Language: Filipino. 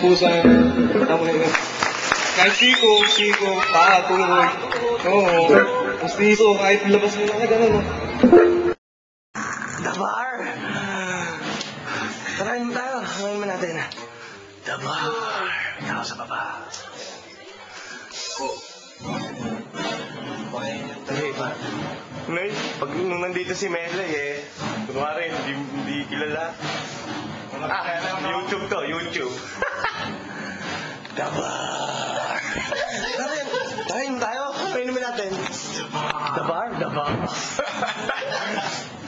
Kumain naman po sa amoy kahit siko, siko, paa, tuhod. Oo. Pustiso, kahit labas mo na gano'n. no? The bar! Tara, inom tayo. Ngayon mo natin. The bar! Tao sa baba. Hey, pa. Nay, pag nung nandito si Melay eh, kunwari, hindi, hindi kilala. Ah, YouTube to, YouTube. The bar! Tara, tara, inom tayo. Inumin natin. The bar, the bar.